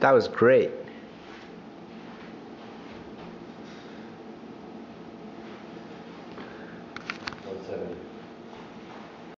That was great.